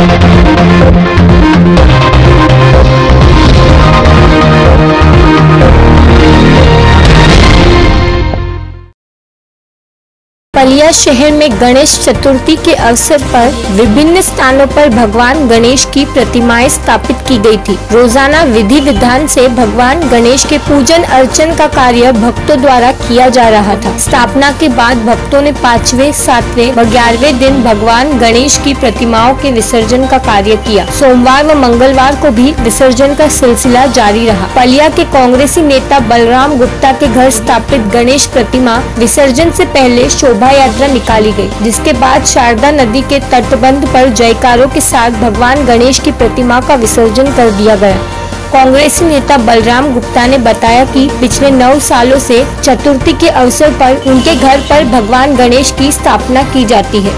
Thank you. Palia शहर में गणेश चतुर्थी के अवसर पर विभिन्न स्थानों पर भगवान गणेश की प्रतिमाएँ स्थापित की गई थी। रोज़ाना विधि विधान से भगवान गणेश के पूजन अर्चन का कार्य भक्तों द्वारा किया जा रहा था। स्थापना के बाद भक्तों ने पाँचवे, सातवें व ग्यारहवें दिन भगवान गणेश की प्रतिमाओं के विसर्जन का कार्य किया। सोमवार व मंगलवार को भी विसर्जन का सिलसिला जारी रहा। पलिया के कांग्रेसी नेता बलराम गुप्ता के घर स्थापित गणेश प्रतिमा विसर्जन से पहले शोभा यात्रा निकाली गई, जिसके बाद शारदा नदी के तटबंध पर जयकारों के साथ भगवान गणेश की प्रतिमा का विसर्जन कर दिया गया कांग्रेसी नेता बलराम गुप्ता ने बताया कि पिछले नौ सालों से चतुर्थी के अवसर पर उनके घर पर भगवान गणेश की स्थापना की जाती है.